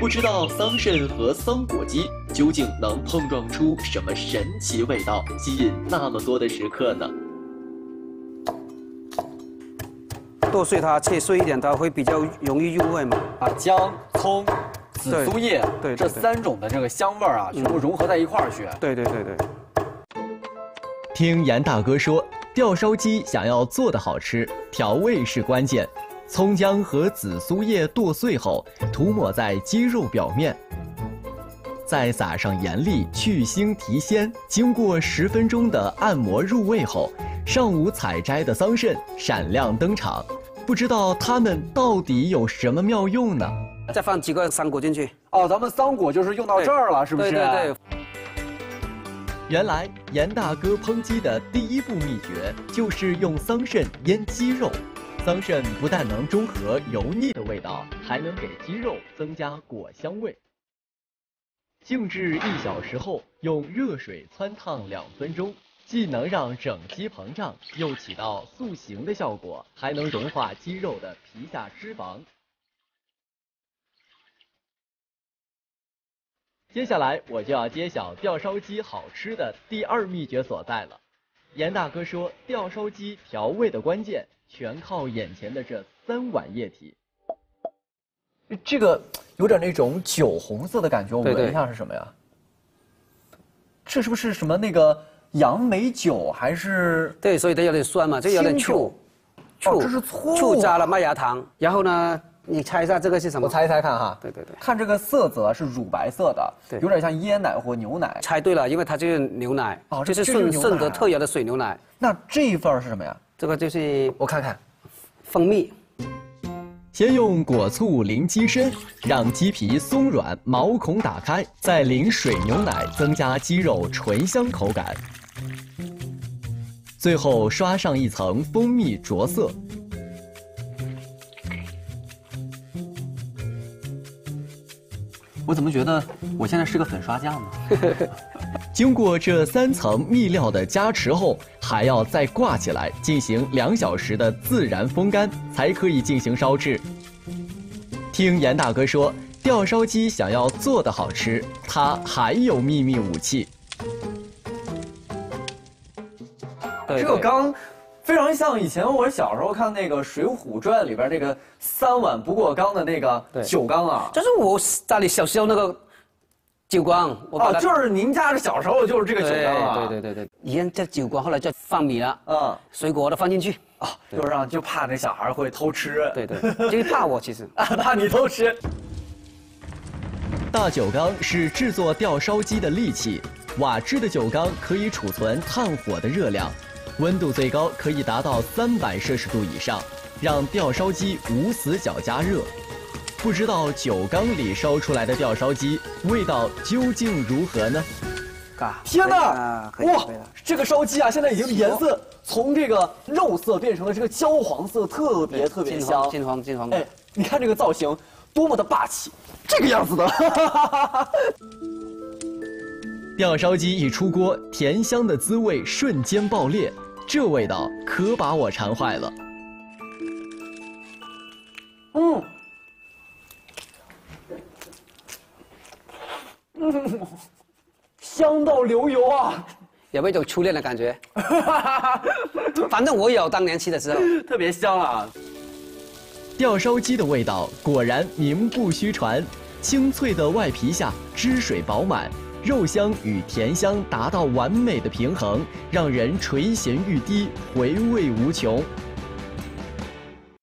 不知道桑葚和桑果鸡究竟能碰撞出什么神奇味道，吸引那么多的食客呢？剁碎它，切碎一点，它会比较容易入味嘛。把姜、葱、紫苏叶，对对对这三种的这个香味儿啊，全部融合在一块儿去。对对对对。听严大哥说，吊烧鸡想要做的好吃，调味是关键。葱姜和紫苏叶剁碎后，涂抹在鸡肉表面，再撒上盐粒去腥提鲜。经过十分钟的按摩入味后，上午采摘的桑葚闪亮登场。不知道它们到底有什么妙用呢？再放几个桑果进去。哦，咱们桑果就是用到这儿了，是不是？对对对。原来严大哥烹鸡的第一步秘诀就是用桑葚腌鸡肉。桑葚不但能中和油腻的味道，还能给鸡肉增加果香味。静置一小时后，用热水汆烫两分钟，既能让整鸡膨胀，又起到塑形的效果，还能融化鸡肉的皮下脂肪。接下来我就要揭晓吊烧鸡好吃的第二秘诀所在了。严大哥说，吊烧鸡调味的关键全靠眼前的这三碗液体。这个有点那种酒红色的感觉，我闻一下是什么呀？这是不是什么那个杨梅酒还是？对，所以它有点酸嘛，这有点清酒醋，哦这是醋啊醋加了麦芽糖，然后呢，你猜一下这个是什么？我猜一猜看哈。对对对看这个色泽是乳白色的，对有点像椰奶或牛奶。猜对了，因为它就是牛奶，哦就是这是顺顺德特有的水牛奶，那这一份儿是什么呀？这个就是我看看。蜂蜜。先用果醋淋鸡身，让鸡皮松软，毛孔打开，再淋水牛奶，增加鸡肉醇香口感。最后刷上一层蜂蜜着色。我怎么觉得我现在是个粉刷匠呢？经过这三层密料的加持后，还要再挂起来进行两小时的自然风干，才可以进行烧制。听严大哥说，吊烧鸡想要做的好吃，它还有秘密武器。对对这个缸非常像以前我小时候看那个《水浒传》里边那个三碗不过冈的那个酒缸啊。这是我家里小时候那个酒缸，我把啊，它就是您家的小时候就是这个酒缸啊。对对对对，以前叫酒缸后来叫放米了，嗯水果都放进去。哦，就是让就怕那小孩会偷吃。对对，就是怕我其实。啊，怕你偷吃。大酒缸是制作吊烧鸡的利器，瓦制的酒缸可以储存炭火的热量，温度最高可以达到三百摄氏度以上，让吊烧鸡无死角加热。不知道酒缸里烧出来的吊烧鸡味道究竟如何呢？嘎天哪哇这个烧鸡啊，现在已经颜色从这个肉色变成了这个焦黄色，特别特别香金黄。金黄金黄。哎，你看这个造型，多么的霸气，这个样子的。吊烧鸡一出锅，甜香的滋味瞬间爆裂，这味道可把我馋坏了。嗯，香到流油啊！有没有一种初恋的感觉？反正我有，当年吃的时候。特别香啊！吊烧鸡的味道果然名不虚传，清脆的外皮下汁水饱满，肉香与甜香达到完美的平衡，让人垂涎欲滴，回味无穷。